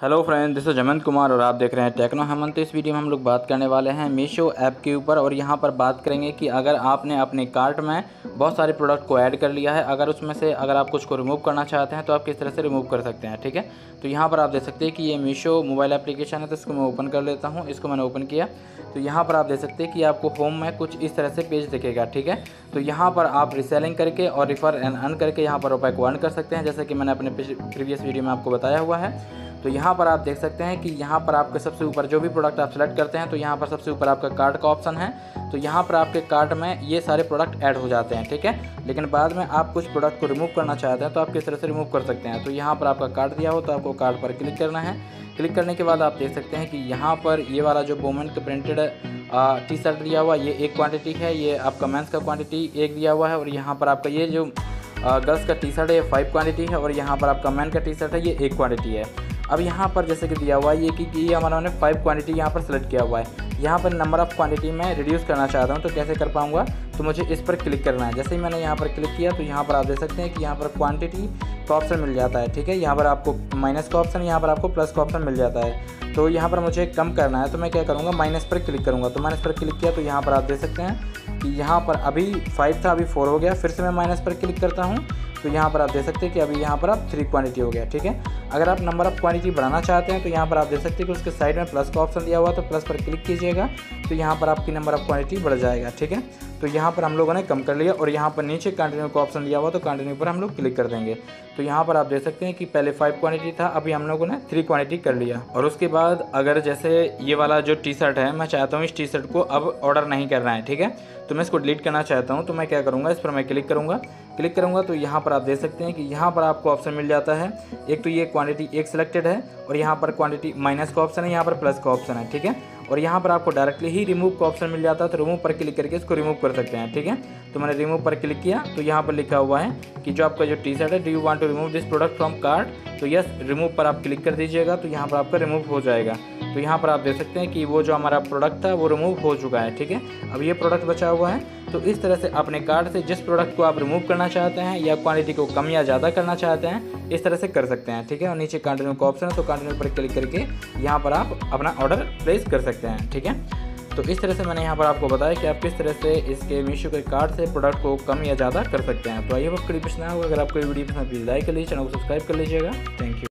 Hello friend, this is Jamant Kumar और आप देख रहे हैं टेक्नो हेमंत। इस वीडियो में हम लोग बात करने वाले हैं मीशो ऐप के ऊपर और यहाँ पर बात करेंगे कि अगर आपने अपने कार्ट में बहुत सारे प्रोडक्ट को ऐड कर लिया है, अगर उसमें से अगर आप कुछ को रिमूव करना चाहते हैं तो आप किस तरह से रिमूव कर सकते हैं, ठीक है? तो यहाँ पर आप देख सकते हैं कि ये मीशो मोबाइल एप्लीकेशन है तो इसको मैं ओपन कर लेता हूँ, इसको मैंने ओपन किया। तो यहाँ पर आप देख सकते हैं कि आपको होम में कुछ इस तरह से पेज दिखेगा, ठीक है? तो यहाँ पर आप रिसेलिंग करके और रिफ़र एंड अर्न करके यहाँ पर रुपए को अर्न कर सकते हैं, जैसे कि मैंने अपने प्रीवियस वीडियो में आपको बताया हुआ है। तो यहाँ पर आप देख सकते हैं कि यहाँ पर आपके सबसे ऊपर जो भी प्रोडक्ट आप सेलेक्ट करते हैं तो यहाँ पर सबसे ऊपर आपका कार्ड का ऑप्शन है। तो यहाँ पर आपके कार्ड में ये सारे प्रोडक्ट ऐड हो जाते हैं, ठीक है? लेकिन बाद में आप कुछ प्रोडक्ट को रिमूव करना चाहते हैं तो आप किस तरह से रिमूव कर सकते हैं? तो यहाँ पर आपका कार्ड दिया हो तो आपको कार्ड पर क्लिक करना है। क्लिक करने के बाद आप देख सकते हैं कि यहाँ पर ये वाला जो वोमेंट का प्रिंटेड टी शर्ट दिया हुआ, ये एक क्वांटिटी है, ये आपका मेंस का क्वांटिटी एक दिया हुआ है, और यहाँ पर आपका ये जो गर्ल्स का टी शर्ट है, ये फाइव क्वांटिटी है, और यहाँ पर आपका मैन का टी शर्ट है, ये एक क्वांटिटी है। अब यहाँ पर जैसे कि दिया हुआ है ये कि, ये हमारा मैंने फाइव क्वांटिटी यहाँ पर सेलेक्ट किया हुआ है। यहाँ पर नंबर ऑफ़ क्वांटिटी मैं रिड्यूस करना चाहता हूँ तो कैसे कर पाऊँगा? तो मुझे इस पर क्लिक करना है। जैसे ही मैंने यहाँ पर क्लिक किया तो यहाँ पर आप देख सकते हैं कि यहाँ पर क्वान्टिटी का ऑप्शन मिल जाता है ठीक है? यहाँ पर आपको माइनस का ऑप्शन यहाँ पर आपको प्लस का ऑप्शन मिल जाता है। तो यहाँ पर मुझे कम करना है तो मैं क्या करूँगा माइनस पर क्लिक करूँगा तो माइनस पर क्लिक किया तो यहाँ पर आप देख सकते हैं कि यहाँ पर अभी फाइव था अभी फोर हो गया फिर से मैं माइनस पर क्लिक करता हूँ तो यहाँ पर आप देख सकते हैं कि अभी यहाँ पर आप थ्री क्वांटिटी हो गया ठीक है अगर आप नंबर ऑफ़ क्वांटिटी बढ़ाना चाहते हैं तो यहाँ पर आप देख सकते हैं कि उसके साइड में प्लस का ऑप्शन दिया हुआ तो प्लस पर क्लिक कीजिएगा तो यहाँ पर आपकी नंबर ऑफ़ क्वांटिटी बढ़ जाएगा ठीक है तो यहाँ पर हम लोगों ने कम कर लिया और यहाँ पर नीचे कंटिन्यू का ऑप्शन दिया हुआ तो कंटिन्यू पर हम लोग क्लिक कर देंगे तो यहाँ पर आप देख सकते हैं कि पहले फाइव क्वांटिटी था अभी हम लोगों ने थ्री क्वांटिटी कर लिया और उसके बाद अगर जैसे ये वाला जो टी शर्ट है, मैं चाहता हूँ इस टी शर्ट को अब ऑर्डर नहीं करना है, ठीक है? तो मैं इसको डिलीट करना चाहता हूँ तो मैं क्या करूँगा, इस पर मैं क्लिक करूँगा। क्लिक करूँगा तो यहाँ पर आप देख सकते हैं कि यहाँ पर आपको ऑप्शन मिल जाता है। एक तो ये क्वांटिटी एक सिलेक्टेड है और यहाँ पर क्वांटिटी माइनस का ऑप्शन है, यहाँ पर प्लस का ऑप्शन है, ठीक है? और यहाँ पर आपको डायरेक्टली ही रिमूव का ऑप्शन मिल जाता है तो रिमूव पर क्लिक करके इसको रिमूव कर सकते हैं, ठीक है? तो मैंने रिमूव पर क्लिक किया तो यहाँ पर लिखा हुआ है कि जो आपका जो टी शर्ट है do you want to remove this product from card तो यस रिमूव पर आप क्लिक कर दीजिएगा तो यहाँ पर आपका रिमूव हो जाएगा। तो यहाँ पर आप देख सकते हैं कि वो जो हमारा प्रोडक्ट था, वो रिमूव हो चुका है, ठीक है? अब ये प्रोडक्ट बचा हुआ है तो इस तरह से अपने कार्ड से जिस प्रोडक्ट को आप रिमूव करना चाहते हैं या क्वांटिटी को कम या ज़्यादा करना चाहते हैं, इस तरह से कर सकते हैं, ठीक है? और नीचे कंटिन्यू का ऑप्शन है तो कंटिन्यू पर क्लिक करके यहाँ पर आप अपना ऑर्डर प्लेस कर सकते हैं, ठीक है? तो इस तरह से मैंने यहाँ पर आपको बताया कि आप किस तरह से इसके मीशो के कार्ड से प्रोडक्ट को कम या ज़्यादा कर सकते हैं। तो आइए आपको पसंद होगा अगर आपको वीडियो पसंद प्लीज़ लाइक कर लीजिए, चैनल को सब्सक्राइब कर लीजिएगा। Thank you